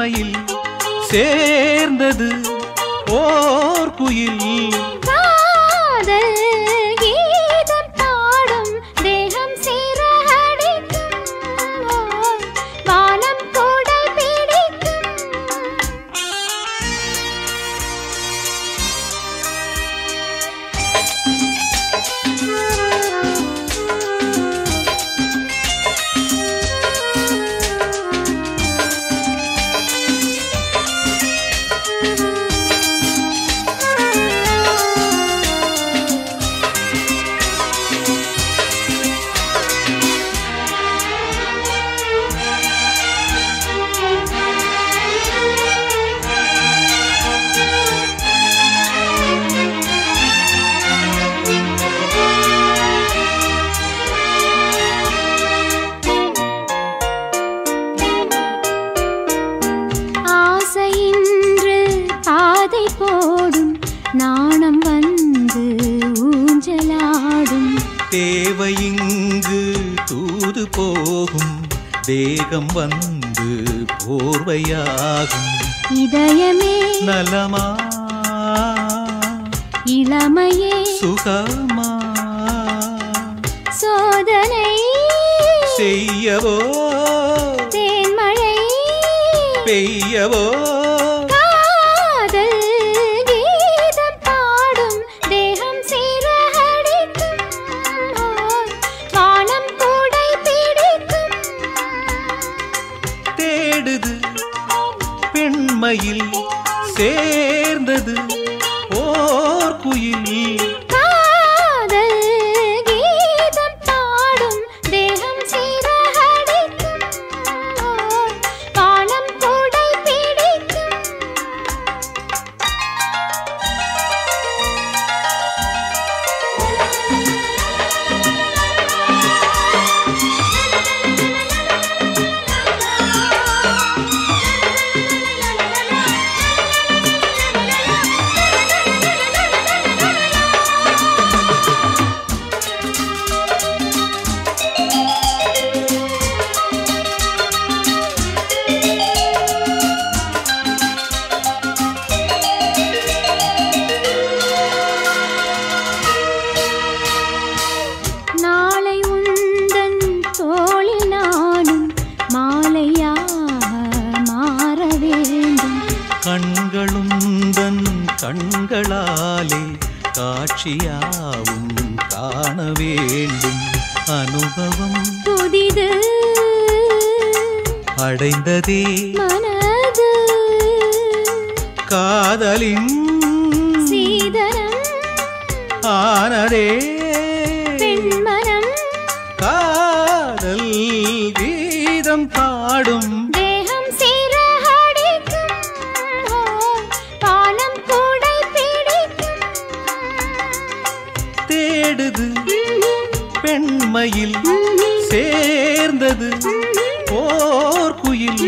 பெண்மையில் சேர்ந்தது ஓர் குயில். ஆசையின்று பாதை போடும் நாணம் வந்து ஊஞ்சலாடும். தேவையிங்கு தூது போகும் தேகம் வந்து போர்வையாகும். இதயமே நலமா? இளமையே சுகமா? சோதனை செய்யவோ? பிடிக்கும். தேடுது பெண்மையில் சேர்ந்தது. ஓர் குயில் கண்களாலே காட்சியாவும் காண வேண்டும். அனுபவம் புதிது அடைந்ததே. மனது காதலின் சீதனம் ஆனதே. இளமையில் சேர்ந்தது. போர்க்குயில்